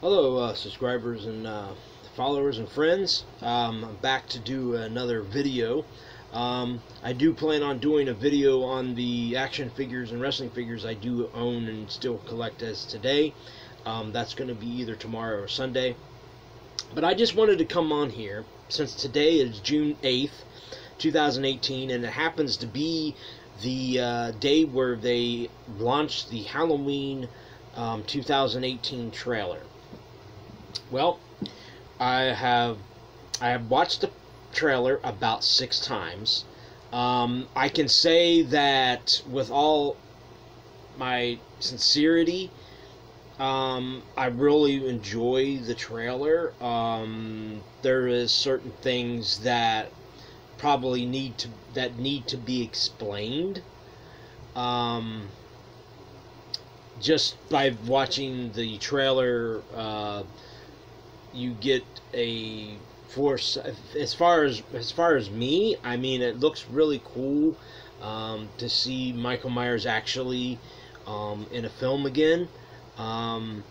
Hello, uh, subscribers and uh, followers and friends. Um, I'm back to do another video. Um, I do plan on doing a video on the action figures and wrestling figures I do own and still collect as today. Um, that's going to be either tomorrow or Sunday. But I just wanted to come on here since today is June 8th, 2018, and it happens to be the uh, day where they launched the Halloween um, 2018 trailer. Well, I have I have watched the trailer about six times. Um, I can say that with all my sincerity, um, I really enjoy the trailer. Um, there is certain things that probably need to that need to be explained. Um, just by watching the trailer. Uh, you get a force as far as as far as me i mean it looks really cool um, to see michael myers actually um, in a film again. Um,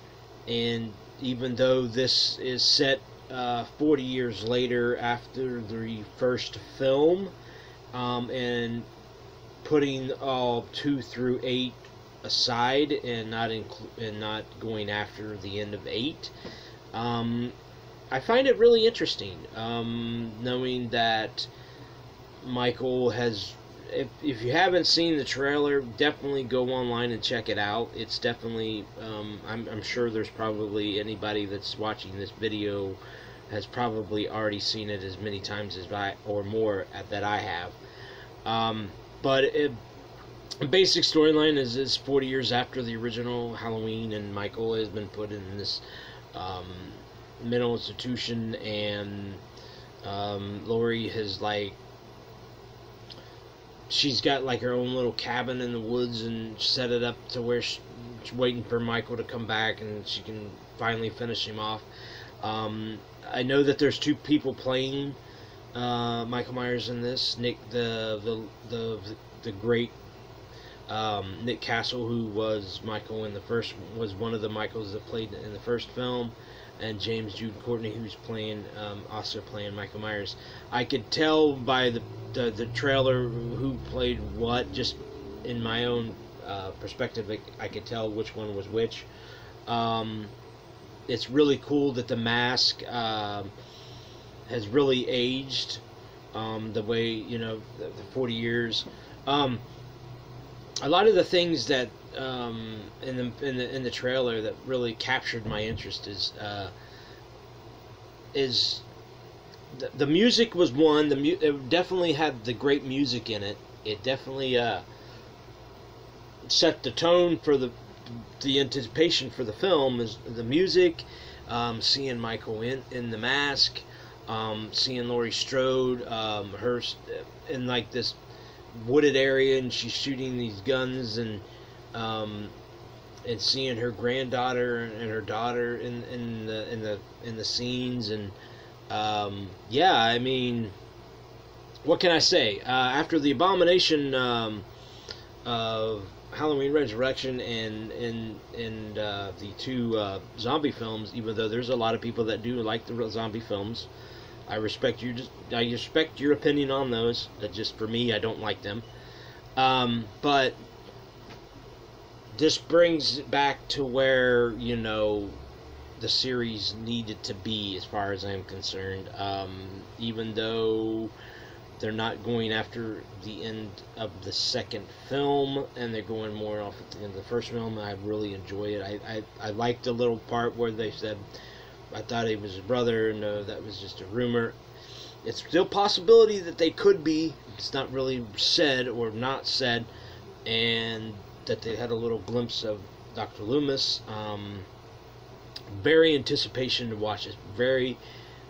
and even though this is set uh, 40 years later after the first film um, and putting all two through eight aside and not inclu- and not going after the end of eight um, I find it really interesting um, knowing that Michael has. If, if you haven't seen the trailer, definitely go online and check it out. It's definitely. Um, I'm, I'm sure there's probably anybody that's watching this video has probably already seen it as many times as I or more that I have. Um, but it, basic storyline is is 40 years after the original Halloween, and Michael has been put in this um, mental institution, and um, Laurie has like she's got like her own little cabin in the woods and set it up to where she's waiting for Michael to come back, and she can finally finish him off. Um, I know that there's two people playing uh, Michael Myers in this. Nick, the the the the great um, Nick Castle, who was Michael in the first, was one of the Michaels that played in the first film, and James Jude Courtney, who's playing, um, also playing Michael Myers. I could tell by the, the, the trailer who played what, just in my own uh, perspective, I could tell which one was which. Um, it's really cool that the mask uh, has really aged um, the way, you know, the, the 40 years. Um, a lot of the things that um, in the in the in the trailer that really captured my interest is uh, is the, the music was one. The mu- it definitely had the great music in it. It definitely uh, set the tone for the the anticipation for the film. Is the music, um, seeing Michael in in the mask, um, seeing Laurie Strode, um, her in like this wooded area and she's shooting these guns and um, and seeing her granddaughter and her daughter in in the in the in the scenes and um, yeah I mean what can I say? Uh, after the abomination um, of Halloween Resurrection and and and uh, the two uh, zombie films even though there's a lot of people that do like the real zombie films I respect you. I respect your opinion on those. That just for me, I don't like them. Um, but this brings it back to where you know the series needed to be, as far as I'm concerned. Um, even though they're not going after the end of the second film, and they're going more off at the end of the first film. I really enjoy it. I I, I liked the little part where they said I thought he was his brother. No, that was just a rumor. It's still possibility that they could be. It's not really said or not said, and that they had a little glimpse of Dr. Loomis. Um, very anticipation to watch this. Very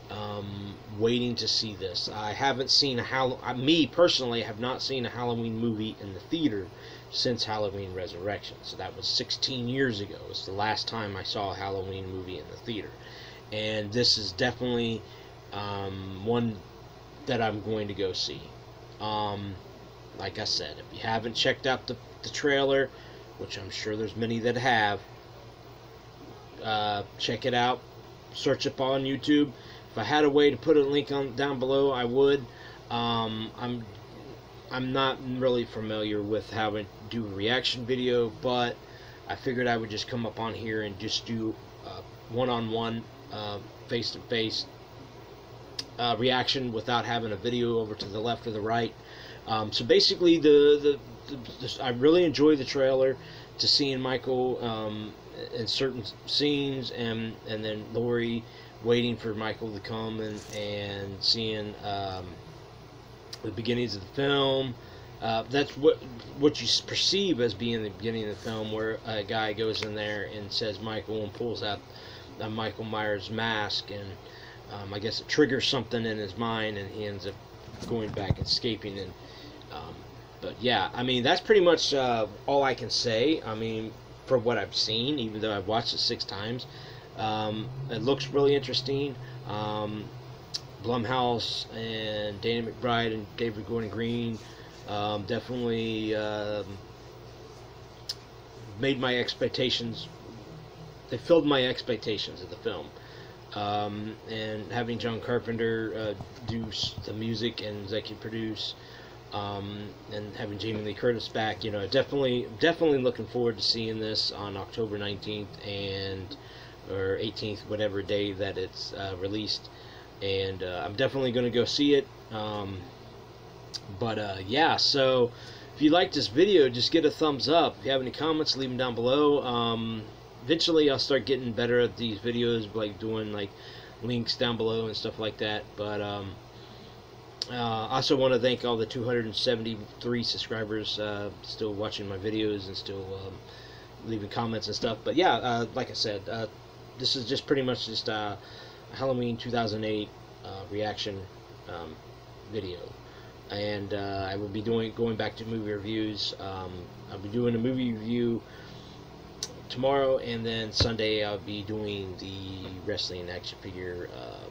um, waiting to see this. I haven't seen a Hall- me personally have not seen a Halloween movie in the theater since Halloween Resurrection. So that was 16 years ago. It's the last time I saw a Halloween movie in the theater and this is definitely um, one that I'm going to go see. Um, like I said, if you haven't checked out the, the trailer, which I'm sure there's many that have, uh, check it out. Search up on YouTube. If I had a way to put a link on down below, I would. Um, I'm I'm not really familiar with how to do a reaction video, but I figured I would just come up on here and just do one-on-one, uh, face-to-face uh, reaction without having a video over to the left or the right. Um, so basically, the, the, the, the, I really enjoy the trailer to seeing Michael um, in certain scenes, and and then Laurie waiting for Michael to come and and seeing um, the beginnings of the film. Uh, that's what what you perceive as being the beginning of the film, where a guy goes in there and says Michael and pulls out a Michael Myers mask, and um, I guess it triggers something in his mind, and he ends up going back, escaping, and um, but yeah, I mean that's pretty much uh, all I can say. I mean, for what I've seen, even though I've watched it six times, um, it looks really interesting. Um, Blumhouse and Danny McBride and David Gordon Green um, definitely um, made my expectations. They filled my expectations of the film. Um, and having John Carpenter uh, do the music and executive produce, um, and having Jamie Lee Curtis back, you know, definitely, definitely looking forward to seeing this on October 19th and or 18th, whatever day that it's uh, released. And uh, I'm definitely going to go see it. Um, but uh, yeah, so if you like this video, just get a thumbs up. If you have any comments, leave them down below. Eventually, I'll start getting better at these videos, like doing like links down below and stuff like that. But um, uh, also want to thank all the 273 subscribers uh, still watching my videos and still um, leaving comments and stuff. But yeah, uh, like I said, uh, this is just pretty much just uh, a Halloween 2008 uh, reaction um, video and uh, I will be doing going back to movie reviews. Um, I'll be doing a movie review tomorrow, and then Sunday I'll be doing the wrestling action figure, uh,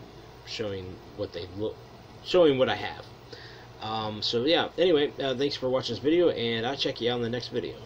showing what they look, showing what I have. Um, so yeah. Anyway, uh, thanks for watching this video, and I'll check you out in the next video.